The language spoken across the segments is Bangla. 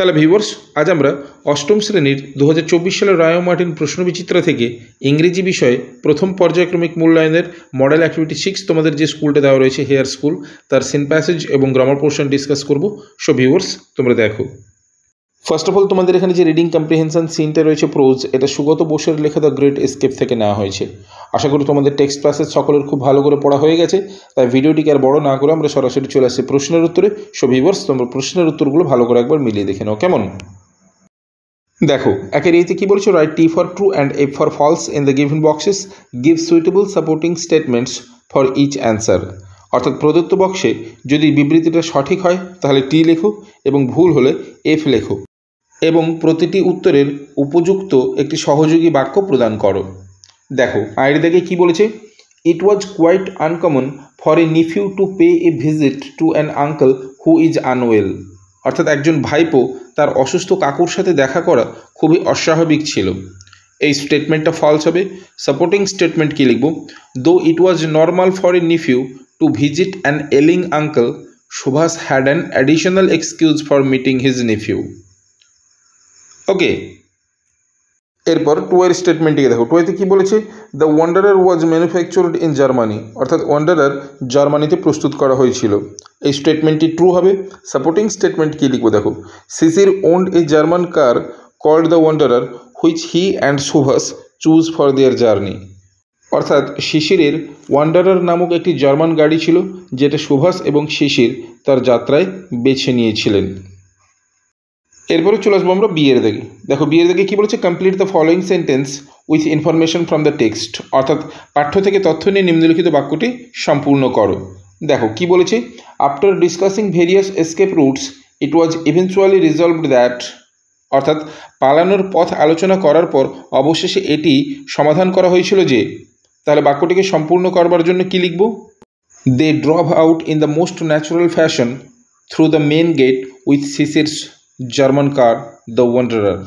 তাহলে ভিউয়ার্স আজ আমরা অষ্টম শ্রেণির দু হাজার চব্বিশ সালের রায় মার্টিন প্রশ্নবিচিত্র থেকে ইংরেজি বিষয়ে প্রথম পর্যায়ক্রমিক মূল্যায়নের মডেল অ্যাক্টিভিটি সিক্স তোমাদের যে স্কুলটা দেওয়া রয়েছে হেয়ার স্কুল তার সিন প্যাসেজ এবং গ্রামার পোর্শন ডিসকাস করব। সো ভিউয়ার্স তোমরা দেখো। ফার্স্ট অফ অল তোমাদের এখানে যে রিডিং কম্প্রিহেনশন সিনটা রয়েছে প্রোজ এটা সুগত বোসের লেখা দ্য গ্রেট এসকেপ থেকে নেওয়া হয়েছে। আশা করি তোমাদের টেক্সট ক্লাসের সকলের খুব ভালো করে পড়া হয়ে গেছে। তাই ভিডিওটিকে আর বড় না করে আমরা সরাসরি চলে আসছি প্রশ্নের উত্তরে। সো তোমরা প্রশ্নের উত্তরগুলো ভালো করে একবার মিলিয়ে দেখে নাও, কেমন? দেখো, একের এইতে কী বলেছ? Write T for true and F for false in the given boxes give suitable supporting statements for each answer অর্থাৎ প্রদত্ত বক্সে যদি বিবৃতিটা সঠিক হয়, তাহলে টি লেখো এবং ভুল হলে এফ লেখো। এবং প্রতিটি উত্তরের উপযুক্ত একটি সহযোগী বাক্য প্রদান করো। দেখো আয়ের দেখে কী বলেছে? It was quite uncommon for a nephew to pay a visit to an uncle who is unwell অর্থাৎ একজন ভাইপো তার অসুস্থ কাকুর সাথে দেখা করা খুবই অস্বাভাবিক ছিল। এই স্টেটমেন্টটা ফলস হবে। সাপোর্টিং স্টেটমেন্ট কী লিখব? Though it was normal for a nephew to visit an ailing uncle Subhash had an additional excuse for meeting his nephew okay এরপর টুয়ের স্টেটমেন্টটিকে দেখো। টুয়েতে কী বলেছে? The Wanderer was manufactured in Germany অর্থাৎ ওয়ান্ডারার জার্মানিতে প্রস্তুত করা হয়েছিল। এই স্টেটমেন্টটি ট্রু হবে। সাপোর্টিং স্টেটমেন্ট কী লিখব দেখো? Sisir owned a German car called the Wanderer which he and Subhash choose for their journey অর্থাৎ শিশিরের ওয়ান্ডারার নামক একটি জার্মান গাড়ি ছিল, যেটা সুভাষ এবং শিশির তার যাত্রায় বেছে নিয়েছিলেন। এরপরে চলে আসব আমরা বিয়ের দিকে। দেখো, বিয়ের দিকে কী বলেছে? Complete the following sentence with information from the text অর্থাৎ পাঠ্য থেকে তথ্য নিয়ে নিম্নলিখিত বাক্যটি সম্পূর্ণ করো। দেখো, কি বলেছে? After discussing various escape routes it was eventually resolved that অর্থাৎ পালানোর পথ আলোচনা করার পর অবশেষে এটি সমাধান করা হয়েছিল যে, তাহলে বাক্যটিকে সম্পূর্ণ করবার জন্য কি লিখব? They drop out in the most natural fashion through the main gate with Sisir's German car, the Wanderer.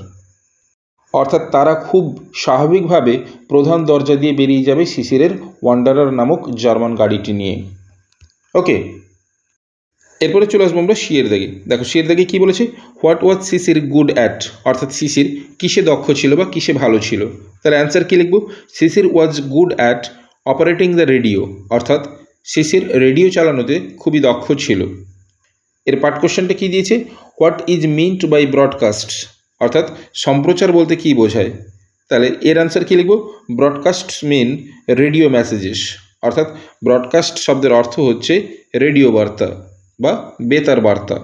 অর্থাৎ তারা খুব স্বাভাবিকভাবে প্রধান দরজা দিয়ে বেরিয়ে যাবে শিশিরের ওয়ান্ডারার নামক জার্মান গাড়িটি নিয়ে। ওকে এরপরে চলে আসব আমরা শিয়ের দাগে। দেখো, শিয়ের দাগে কী বলেছে? What was Sisir good at অর্থাৎ শিশির কিসে দক্ষ ছিল বা কিসে ভালো ছিল? তার অ্যান্সার কী লিখব? Sisir was good at operating the radio অর্থাৎ শিশির রেডিও চালানোতে খুবই দক্ষ ছিল। এর পার্ট কোশ্চেনটা কী দিয়েছে? What is meant by broadcast অর্থাৎ সম্প্রচার বলতে কী বোঝায়? তাহলে এর আনসার কী লিখব? ব্রডকাস্ট মিন রেডিও মেসেজেস অর্থাৎ ব্রডকাস্ট শব্দের অর্থ হচ্ছে রেডিও বার্তা বা বেতার বার্তা।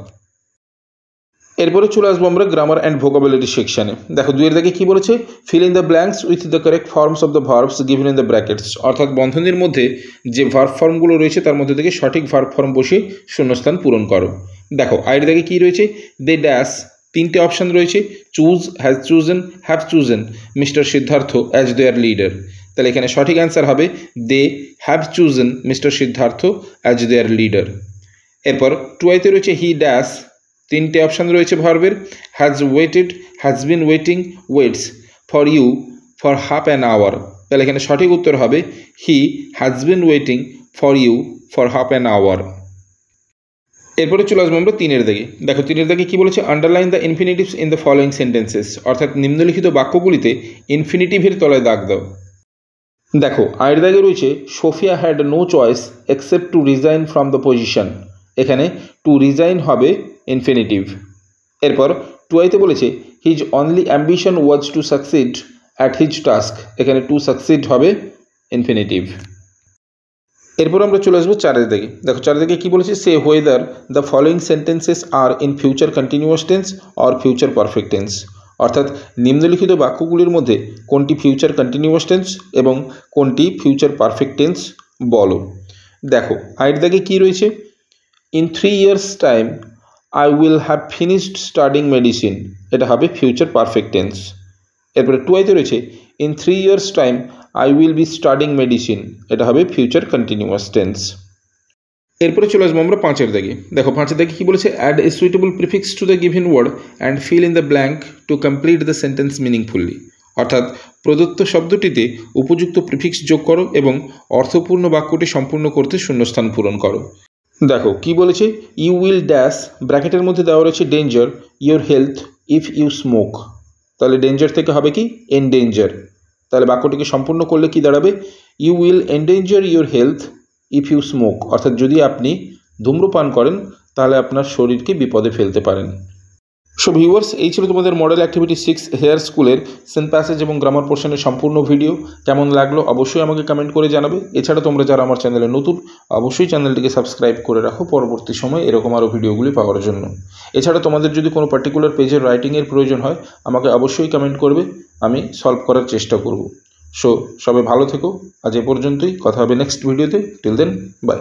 এরপরে চলে আসব আমরা গ্রামার অ্যান্ড ভোকাবুলারি সেকশানে দেখো, দুইয়ের দিকে কী বলেছে? Fill in the blanks with the correct forms of the verbs given in the brackets অর্থাৎ বন্ধনীর মধ্যে যে ভার্ব ফর্মগুলো রয়েছে, তার মধ্যে থেকে সঠিক ভার্ব ফর্ম বসিয়ে শূন্যস্থান পূরণ করো। দেখো আয়ের দিকে কী রয়েছে? দে ড্যাশ তিনটে অপশান রয়েছে। Choose has chosen have chosen Mr Siddharth as their leader তাহলে এখানে সঠিক অ্যান্সার হবে they have chosen Mr Siddharth as their leader এরপর টুয়াইতে রয়েছে হি ড্যাশ তিনটে অপশান রয়েছে ভার্বের has waited has been waiting waits for you for half an hour তাহলে এখানে সঠিক উত্তর হবে he has been waiting for you for half an hour এরপরে চলে আসব আমরা তিনের দিকে। দেখো, তিনের দিকে কী বলেছে? Underline the infinitives in the following sentences অর্থাৎ নিম্নলিখিত বাক্যগুলিতে ইনফিনিটিভের তলায় দাগ দাও। দেখো, আয়ের দাগে রয়েছে Sophia had no choice except to resign from the position এখানে টু রিজাইন হবে ইনফিনিটিভ এরপর টুয়াইতে বলেছে his only ambition was to succeed at his task এখানে টু সাকসিড হবে ইনফিনিটিভ এরপর আমরা চলে আসব চারের দিকে দেখো চারের দিকে কী বলেছে? সে whether the following sentences are in future continuous tense or future perfect tense অর্থাৎ নিম্নলিখিত বাক্যগুলির মধ্যে কোনটি ফিউচার কন্টিনিউয়াস টেন্স এবং কোনটি ফিউচার পারফেক্ট টেন্স বলো। দেখো আয়ের দাগে কী রয়েছে? In three years time I will have finished studying medicine এটা হবে ফিউচার পারফেক্ট টেন্স এরপরে টুয়াইতে রয়েছে in three years time I will be studying medicine এটা হবে ফিউচার কন্টিনিউয়াস টেন্স এরপরে চলে আসব আমরা পাঁচের দিকে। দেখো, পাঁচের দিকে কী বলেছে? Add a suitable prefix to the given word and fill in the blank to complete the sentence meaningfully অর্থাৎ, প্রদত্ত শব্দটিতে উপযুক্ত প্রিফিক্স যোগ করো এবং অর্থপূর্ণ বাক্যটি সম্পূর্ণ করতে শূন্যস্থান পূরণ করো। দেখো, কি বলেছে? ইউ উইল ড্যাশ ব্র্যাকেটের মধ্যে দেওয়া রয়েছে danger your health if you smoke তাহলে ডেঞ্জার থেকে হবে কি? এনডেঞ্জার তাহলে বাক্যটিকে সম্পূর্ণ করলে কি দাঁড়াবে? You will endanger your health if you smoke অর্থাৎ যদি আপনি ধূম্রপান করেন, তাহলে আপনার শরীরকে বিপদে ফেলতে পারেন। সো ভিউয়ার্স এই ছিল তোমাদের মডেল অ্যাক্টিভিটি সিক্স হেয়ার স্কুলের সেন্ট প্যাসেজ এবং গ্রামার পোর্শনের সম্পূর্ণ ভিডিও কেমন লাগল অবশ্যই আমাকে কমেন্ট করে জানাবে। এছাড়া তোমরা যারা আমার চ্যানেলে নতুন, অবশ্যই চ্যানেলটিকে সাবস্ক্রাইব করে রাখো। পরবর্তী সময় এরকম আরও ভিডিওগুলি পাওয়ার জন্য। এছাড়া তোমাদের যদি কোনো পার্টিকুলার পেজের রাইটিংয়ের প্রয়োজন হয়, আমাকে অবশ্যই কমেন্ট করবে। আমি সলভ করার চেষ্টা করব। সো সবাই ভালো থেকো। আজ এ পর্যন্তই। কথা হবে নেক্সট ভিডিওতে টিল দেন বাই